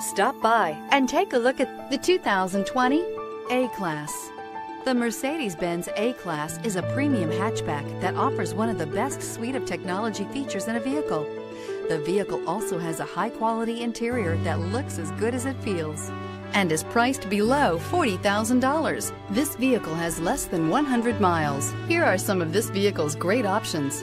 Stop by and take a look at the 2020 A-Class. The Mercedes-Benz A-Class is a premium hatchback that offers one of the best suite of technology features in a vehicle. The vehicle also has a high-quality interior that looks as good as it feels and is priced below $40,000. This vehicle has less than 100 miles. Here are some of this vehicle's great options.